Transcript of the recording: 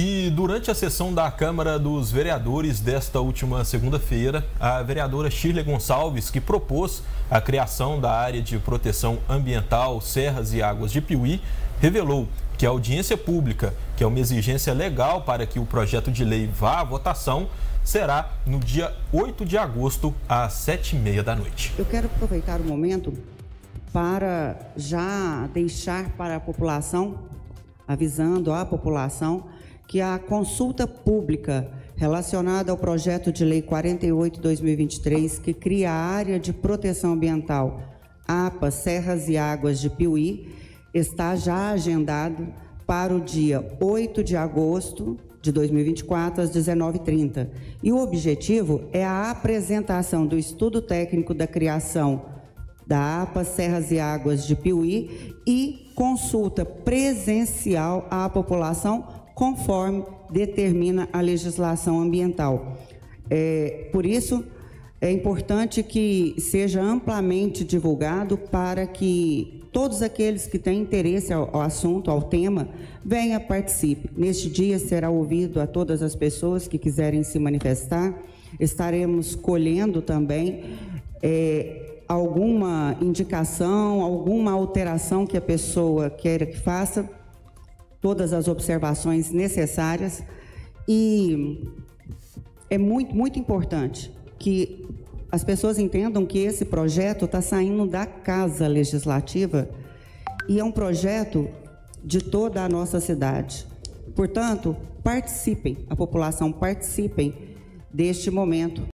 E durante a sessão da Câmara dos Vereadores desta última segunda-feira, a vereadora Shirley Gonçalves, que propôs a criação da área de proteção ambiental Serras e Águas de Piuí, revelou que a audiência pública, que é uma exigência legal para que o projeto de lei vá à votação, será no dia 8 de agosto, às 7h30 da noite. Eu quero aproveitar o momento para já deixar para a população, avisando à população, que a consulta pública relacionada ao projeto de lei 48/2023, que cria a área de proteção ambiental APA Serras e Águas de Piuí, está já agendado para o dia 8 de agosto de 2024 às 19h30. E o objetivo é a apresentação do estudo técnico da criação da APA Serras e Águas de Piuí e consulta presencial à população conforme determina a legislação ambiental. É, por isso, é importante que seja amplamente divulgado para que todos aqueles que têm interesse ao, ao assunto, ao tema, venha participe. Neste dia será ouvido a todas as pessoas que quiserem se manifestar. Estaremos colhendo também é, alguma indicação, alguma alteração que a pessoa queira que faça todas as observações necessárias e é muito, muito importante que as pessoas entendam que esse projeto está saindo da Casa Legislativa e é um projeto de toda a nossa cidade. Portanto, participem, a população participem deste momento